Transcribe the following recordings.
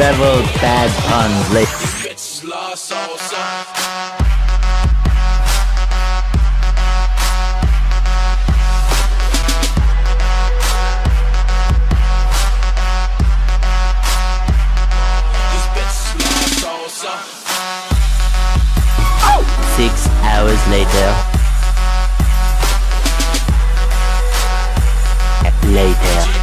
several bad puns later. six hours later. Later.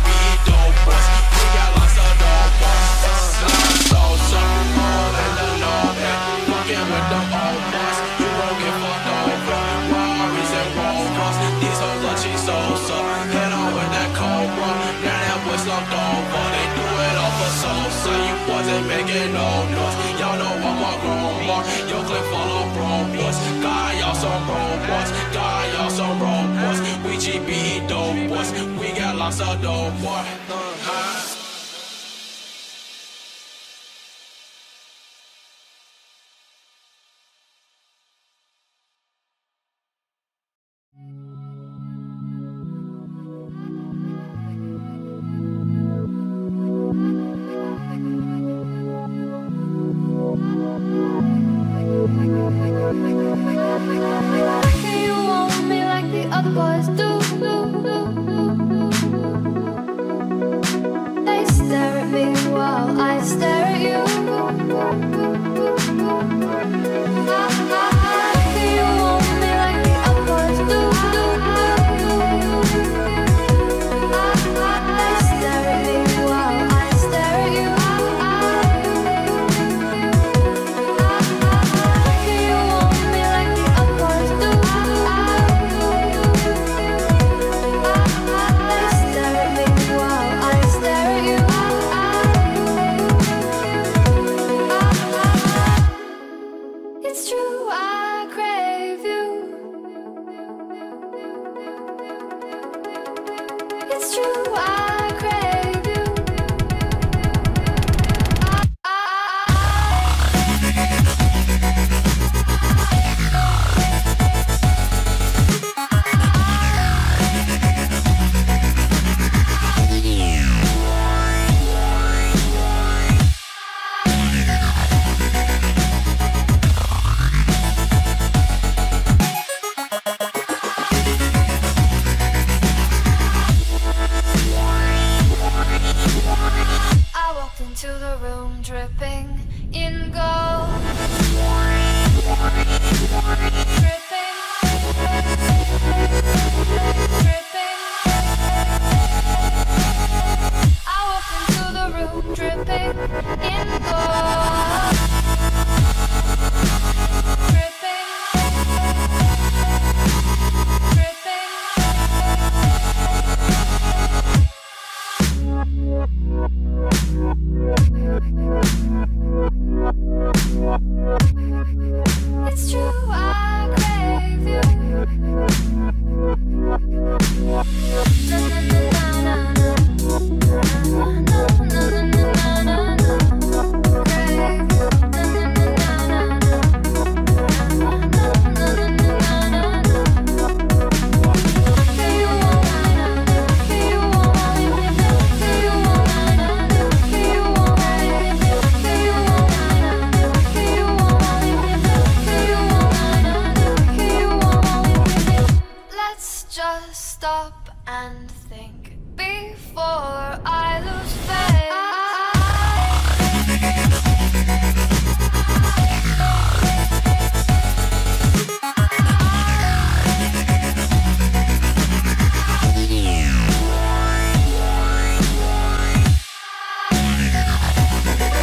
ain't making no noise. Y'all know I'm a grown mark. Yo, clip full of brown boys. Got y'all some brown boys. Got y'all some brown boys. We GBE dope boys. We got lots of dope boys. Uh-huh.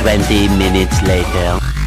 20 minutes later.